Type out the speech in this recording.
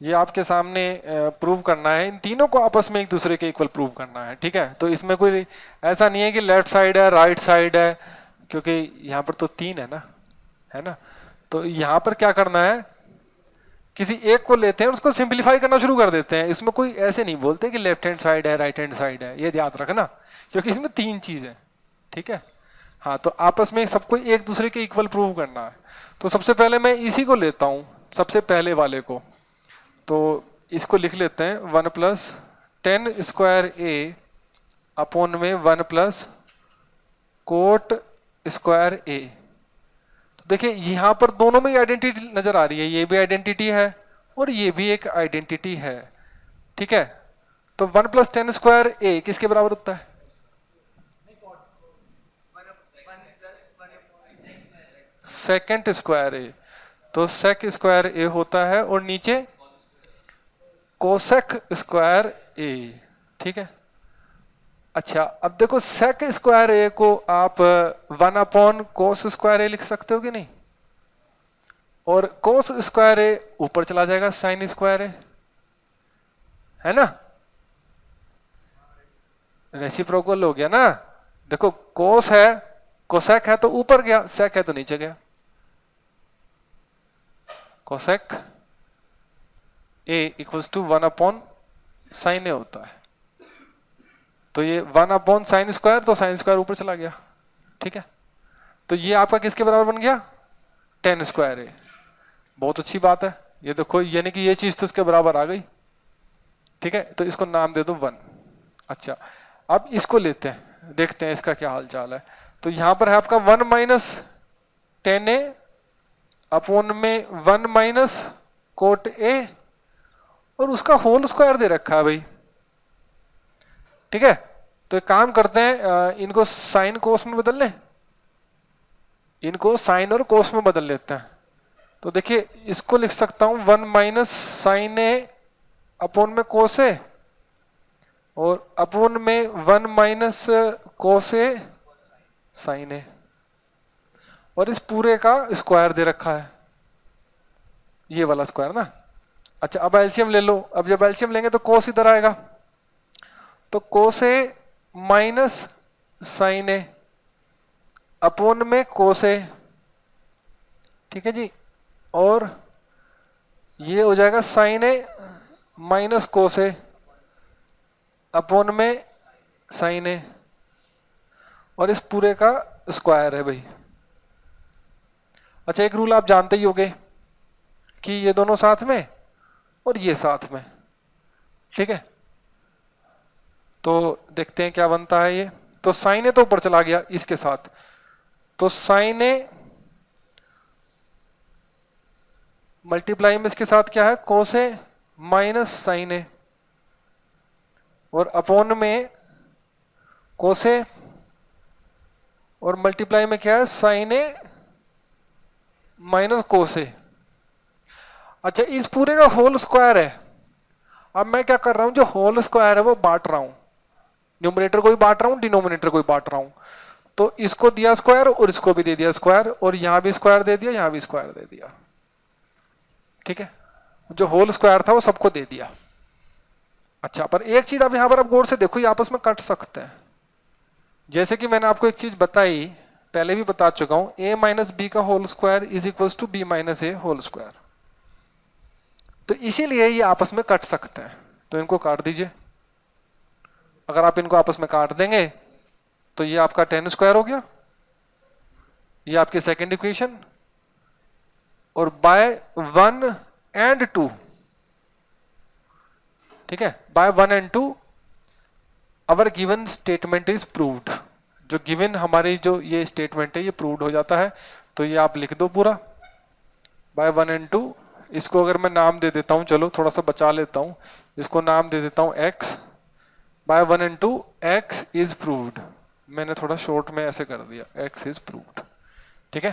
ये आपके सामने प्रूव करना है। इन तीनों को आपस में एक दूसरे के इक्वल प्रूव करना है, ठीक है? तो इसमें कोई ऐसा नहीं है कि लेफ़्ट साइड है राइट साइड है, क्योंकि यहाँ पर तो तीन है ना है ना? तो यहाँ पर क्या करना है? किसी एक को लेते हैं उसको सिंप्लीफाई करना शुरू कर देते हैं। इसमें कोई ऐसे नहीं बोलते कि लेफ़्ट हैंड साइड है राइट हैंड साइड है, ये याद रखना, क्योंकि इसमें तीन चीज़ है, ठीक है? हाँ तो आपस में सबको एक दूसरे के इक्वल प्रूव करना है। तो सबसे पहले मैं इसी को लेता हूँ, सबसे पहले वाले को। तो इसको लिख लेते हैं, one plus tan square A upon में one plus cot square A. तो देखिए, यहाँ पर दोनों में आइडेंटिटी नज़र आ रही है। ये भी आइडेंटिटी है और ये भी एक आइडेंटिटी है। ठीक है? तो one plus tan square A किसके बराबर होता है? Second square A. तो सेक स्क्वायर ए होता है और नीचे कोसेक स्क्वायर ए ठीक है? अच्छा अब देखो सेक स्क्वायर ए को आप one upon cos square A लिख सकते हो कि नहीं? और कोस स्क्वायर ए ऊपर चला जाएगा साइन स्क्वायर ए है ना? रेसिप्रोकल हो गया ना? देखो कोस है कोसेक है तो ऊपर गया सेक है तो नीचे गया। Cosec A equals to one upon sine A होता है। तो ये वन अपॉन साइन स्क्वायर तो साइन स्क्वायर ऊपर चला गया। ठीक है? तो ये आपका किसके बराबर बन गया? टेन स्क्वायर ए बहुत अच्छी बात है। ये देखो, यानी कि ये चीज़ तो इसके बराबर आ गई। ठीक है? तो इसको नाम दे दो वन अच्छा अब इसको लेते हैं। देखते हैं इसका क्या हाल चाल है। तो यहाँ पर है आपका one minus tan A upon में वन माइनस कोट ए और उसका होल स्क्वायर दे रखा है भाई। ठीक है? तो एक काम करते हैं इनको साइन कोस में बदल लें। इनको साइन और कोस में बदल लेते हैं। तो देखिए, इसको लिख सकता हूँ, one minus sine A upon में कोस ए और अपोन में one minus cos A sine A. और इस पूरे का स्क्वायर दे रखा है। ये वाला स्क्वायर ना? अच्छा अब एल्शियम ले लो। अब जब एल्शियम लेंगे तो कोस इधर आएगा। तो cos A minus sine A, upon में कोस ए। ठीक है जी? और ये हो जाएगा sine A minus cos A, upon में साइन ए। और इस पूरे का स्क्वायर है भाई। अच्छा एक रूल आप जानते ही होंगे कि ये दोनों साथ में और ये साथ में। ठीक है? तो देखते हैं क्या बनता है ये। तो साइन ए तो ऊपर चला गया इसके साथ। तो साइन ए मल्टीप्लाई में इसके साथ क्या है? कोस ए माइनस साइन। ए और अपोन में कोसे और मल्टीप्लाई में क्या है? साइन ए माइनस कोसे। अच्छा इस पूरे का होल स्क्वायर है। अब मैं क्या कर रहा हूँ, जो होल स्क्वायर है, वो बांट रहा हूँ। न्यूमिनेटर को भी बांट रहा हूँ डिनोमिनेटर को भी बांट रहा हूँ। तो इसको दिया स्क्वायर और इसको भी दे दिया स्क्वायर और यहाँ भी स्क्वायर दे दिया, यहाँ भी स्क्वायर दे दिया। ठीक है? जो होल स्क्वायर था, वो सबको दे दिया। अच्छा पर एक चीज़ आप यहाँ पर आप गौर से देखो, ये आपस में कट सकते हैं। जैसे कि मैंने आपको एक चीज़ बताई, पहले भी बता चुका हूँ ए माइनस बी का whole square is equal to B minus A whole square तो इसीलिए ये आपस में कट सकते हैं। तो इनको काट दीजिए। अगर आप इनको आपस में काट देंगे तो ये आपका टेन स्क्वायर हो गया। ये आपकी सेकेंड इक्वेशन और बाय वन एंड टू ठीक है? By one and two our given statement is proved जो गिवन हमारी जो ये स्टेटमेंट है, ये प्रूव्ड हो जाता है। तो ये आप लिख दो पूरा। बाय वन एंड टू इसको अगर मैं नाम दे देता हूँ, चलो थोड़ा सा बचा लेता हूँ, इसको नाम दे देता हूँ X by one and two X is proved मैंने थोड़ा शॉर्ट में ऐसे कर दिया एक्स इज़ प्रूव्ड ठीक है?